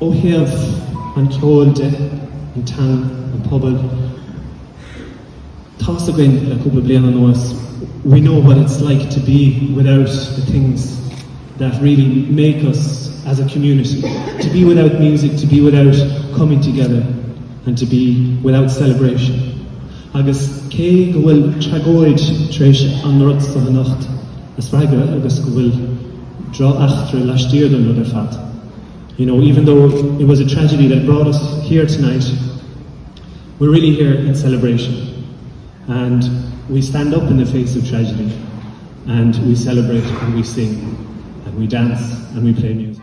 ó heamh an ceolde an tan an pobl Toss again a couple of us. We know what it's like to be without the things that really make us as a community. To be without music, to be without coming together, and to be without celebration. Agus cé go bhfuil tragóid trééis an rud sa nacht is feige agus go bhfuil dra achtra leistíir an rud ar fat. You know, even though it was a tragedy that brought us here tonight, we're really here in celebration. And we stand up in the face of tragedy, and we celebrate and we sing, and we dance and we play music.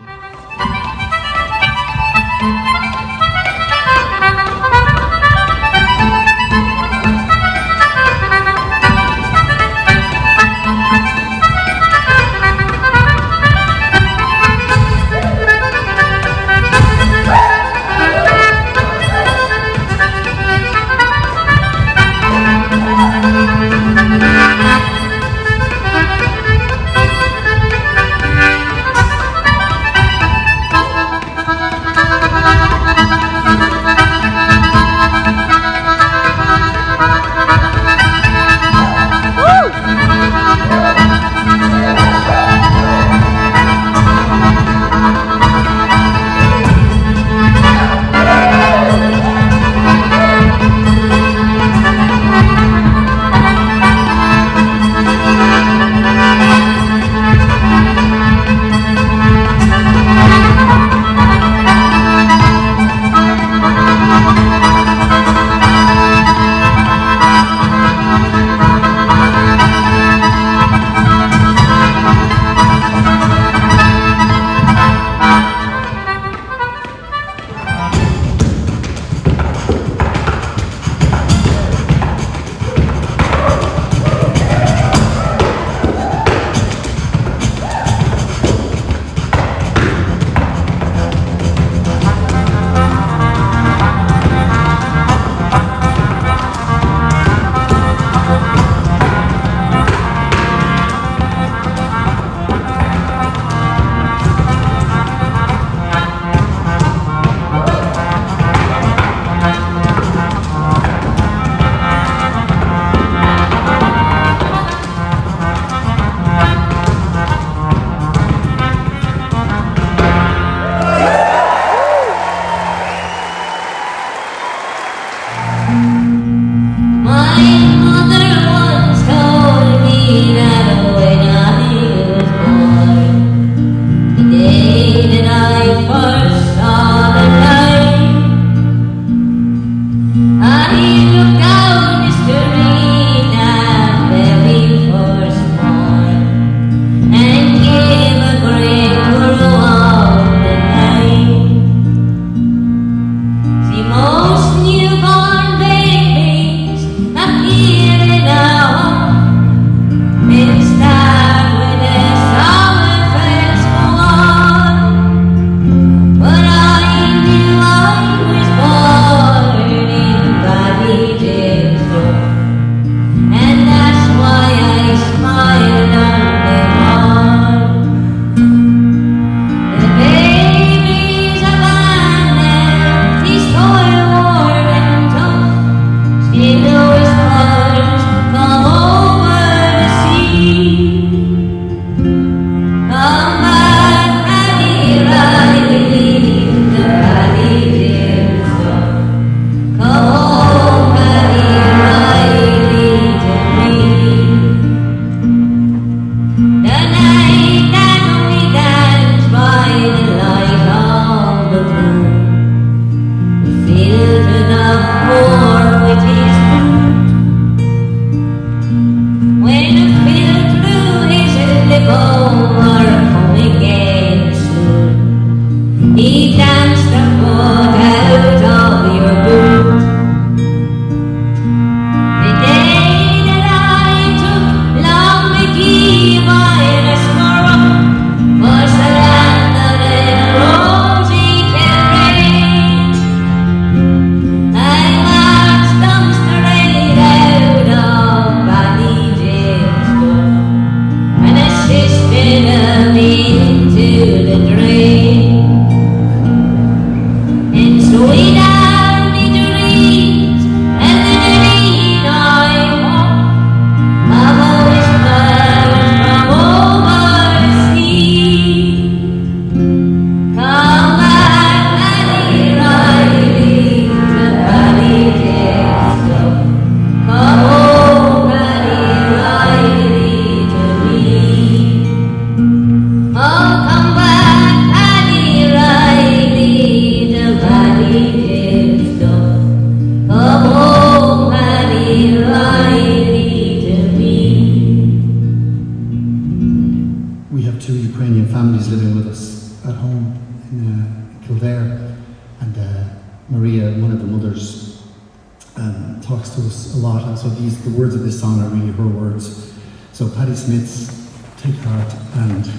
Smith's "Take Heart" and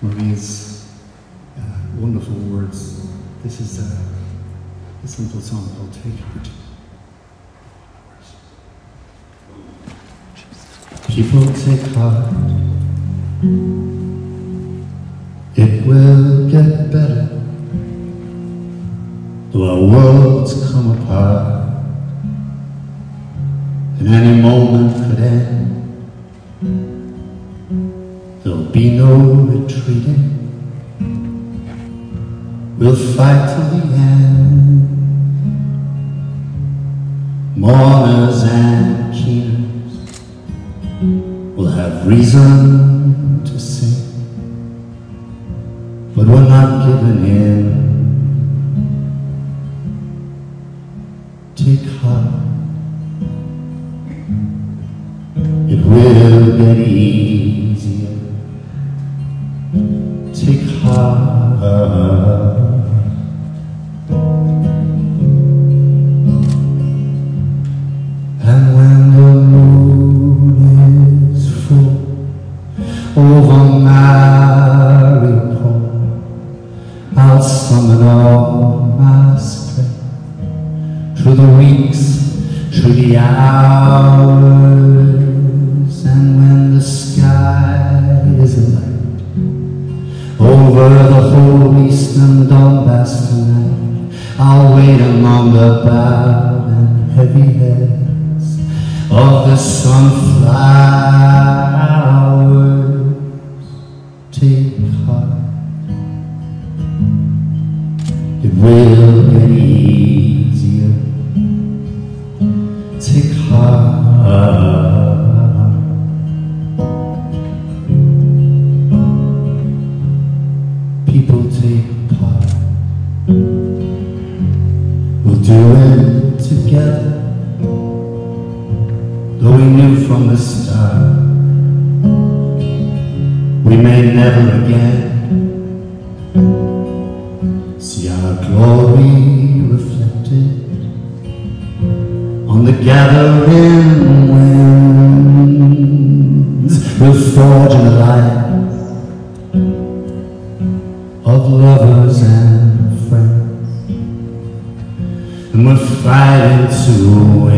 Maria's uh, wonderful words. This is a, a simple song called "Take Heart." People take heart. It will get better. Though our worlds come apart, fight till the end. Mourners and keeners will have reason to sing, but we're not giving in. Take heart. It will get easier. Take heart. Donbass tonight, I'll wait among the bowed and heavy heads of the sunflowers. Take heart. It will get It together. Though we knew from the start we may never again see our glory reflected on the gathering winds. We'll forge of lovers and we're fighting to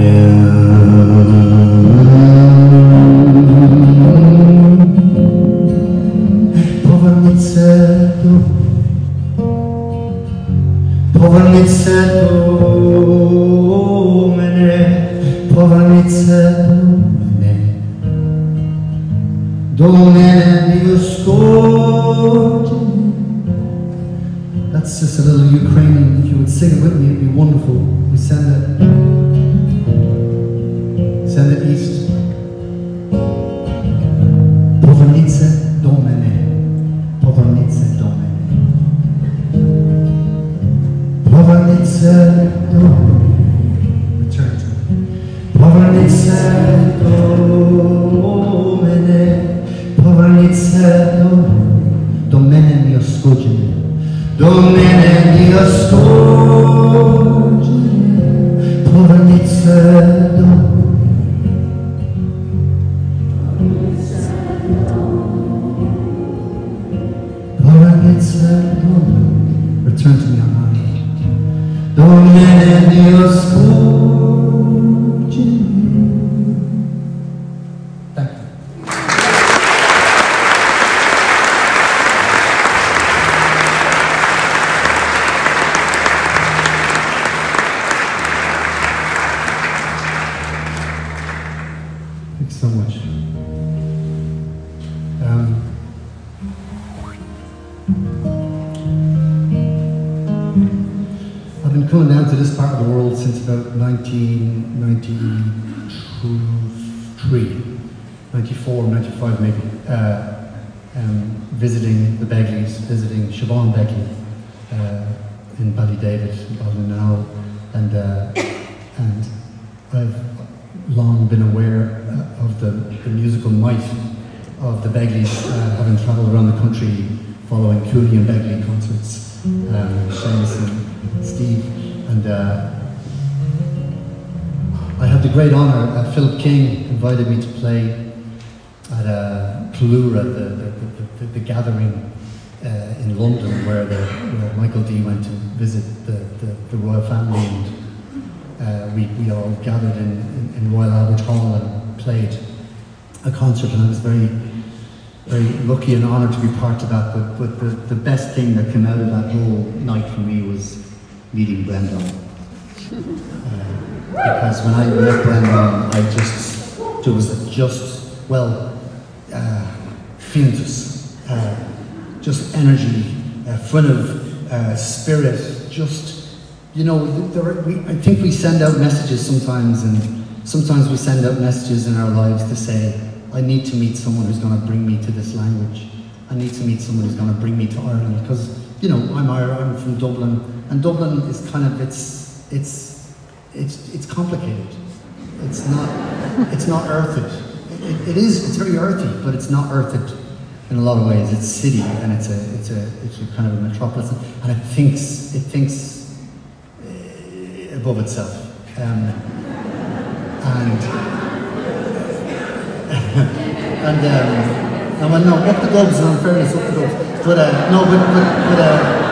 94, 95 maybe, uh, um, visiting the Begleys, visiting Siobhan Begley uh, in Ballydavid, Ballinall, and, uh, and I've long been aware uh, of the, the musical might of the Begleys, uh, having travelled around the country following Cooney and Begley concerts um Séamus and steve. And uh, I had the great honour, Philip King invited me to play at a Céiliúradh, the, the, the, the, gathering uh, in London where, the, where Michael D went to visit the, the, the royal family and uh, we, we all gathered in, in, in Royal Albert Hall and played a concert and I was very very lucky and honoured to be part of that, but, but the, the best thing that came out of that whole night for me was meeting Brendan. Uh, because when I met Brendan, I just, there was just, well, uh, feelings, uh, just energy, uh, fun of uh, spirit, just, you know, there, we, I think we send out messages sometimes, and sometimes we send out messages in our lives to say, I need to meet someone who's going to bring me to this language. I need to meet someone who's going to bring me to Ireland because you know I'm I'm from Dublin, and Dublin is kind of it's it's it's it's complicated. It's not it's not earthed. It, it is it's very earthy, but it's not earthed in a lot of ways. It's city and it's a it's a it's a kind of a metropolis, and it thinks it thinks eh, above itself. Um, and and um, I went, no, up the gloves, and fairness, up the gloves. But uh, no, but but, but uh,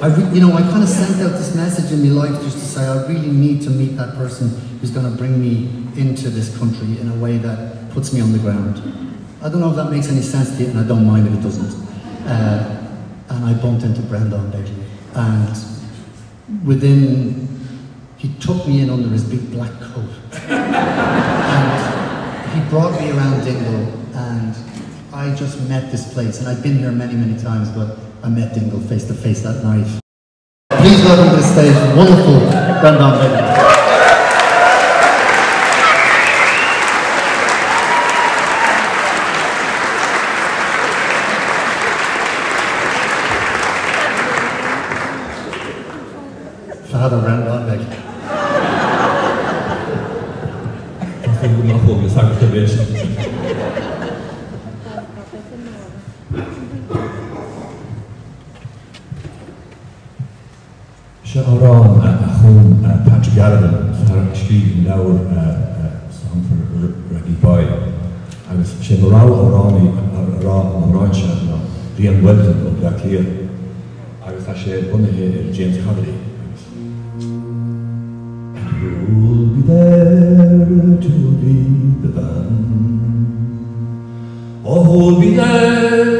I you know I kind of sent out this message in my life just to say I really need to meet that person who's going to bring me into this country in a way that puts me on the ground. I don't know if that makes any sense to you, and I don't mind if it doesn't. Uh, and I bumped into Brendan lately, and within he took me in under his big black coat. and he brought me around Dingle and I just met this place. And I've been here many, many times, but I met Dingle face to face that night. Please welcome to the stage, wonderful Brendan فهذا براند عندك Nachfolge, sage ich der Welt. شعران آه، أخون باتش جارفن سهر شكيل ناور سام فر رقي باي أبس شمراو أوراني أوران أوران شعرنا ريان ويلتن أو داكير أبس أشير بنه جيمس خضري van.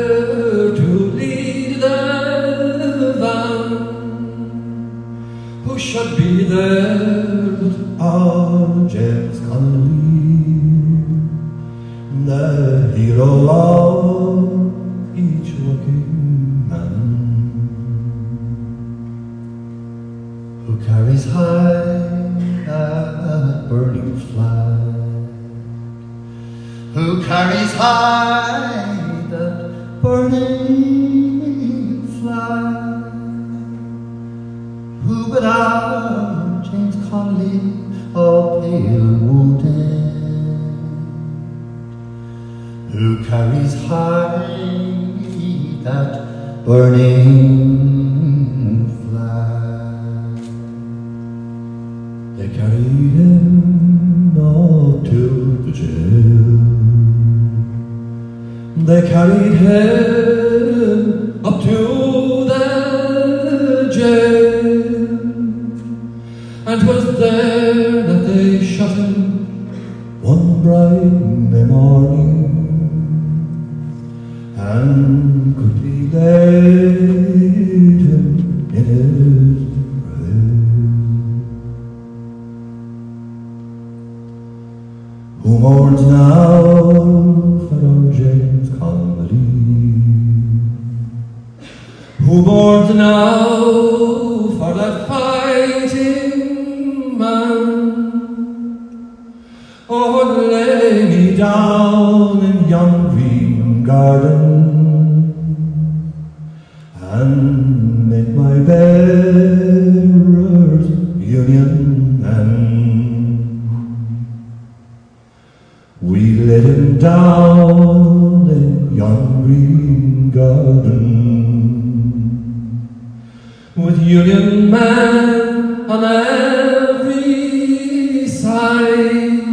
But our James Connolly, all pale and wounded? Who carries high that burning flag? They carried him up to the jail. They carried him May morning. And quickly laid in grave. Who mourns now for James Connolly? Who mourns now make my bearers union men. We let him down in yon green garden. with Union men on every side.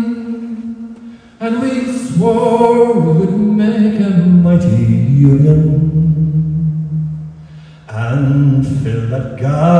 And we swore we would make a mighty union fill